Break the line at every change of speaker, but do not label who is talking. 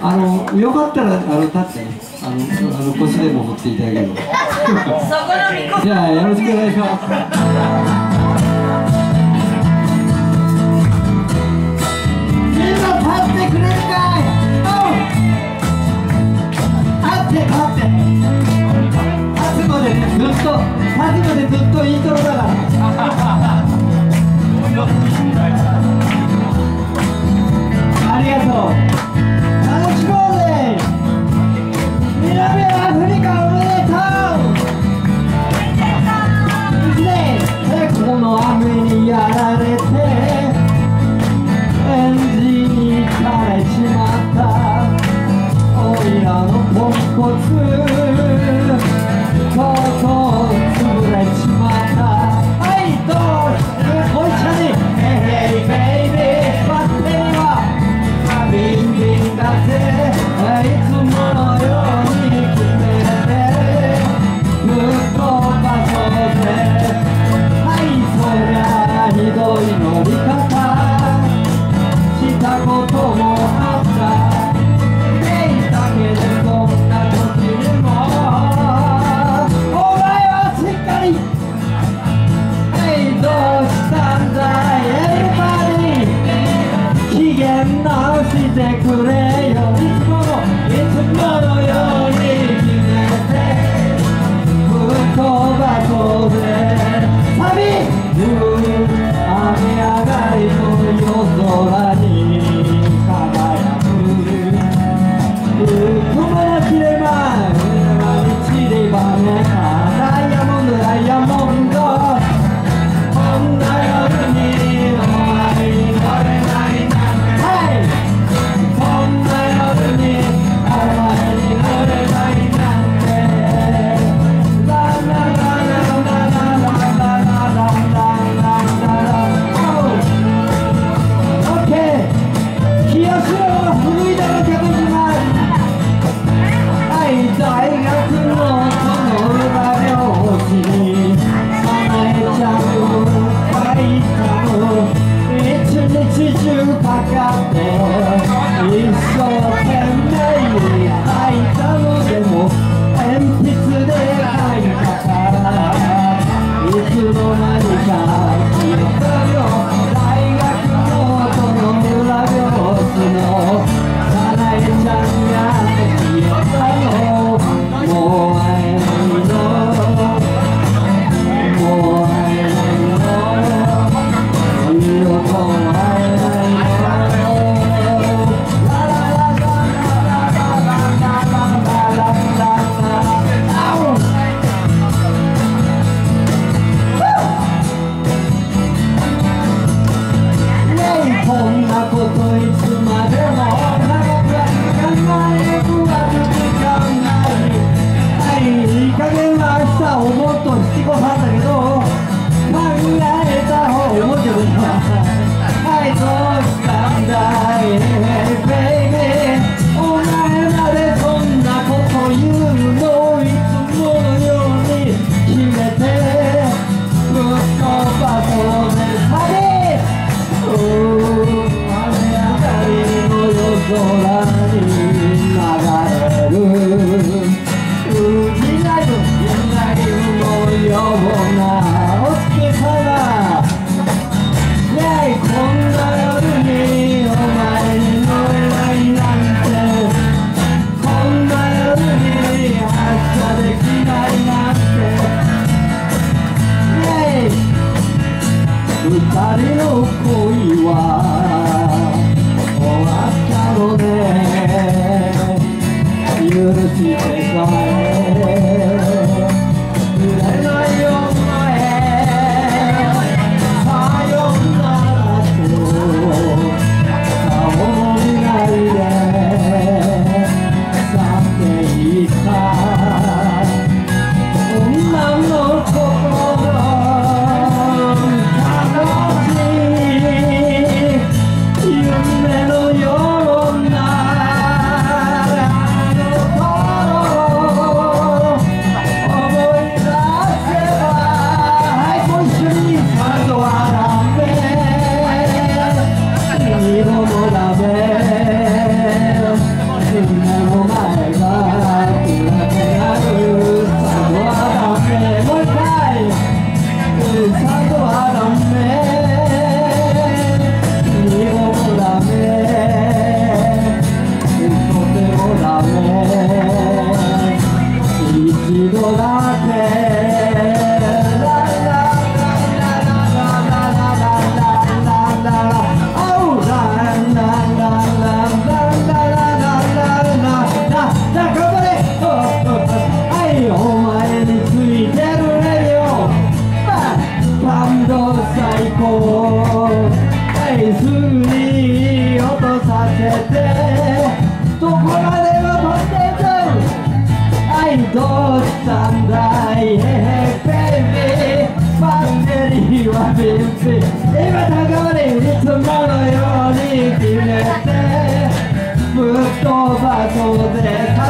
あのよかったらあの立ってね。あのあの腰でも持っていただければ。じゃあよろしくお願いします。
apple pie を大切に落とさせてどこまでも飛んでい愛どうしたんンい。Hey baby バッテリーはビンビン今高まりいつものように決めて。ぶっ飛ばそうぜ旅